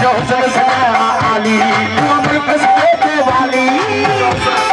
आली तू मुल्क से वाली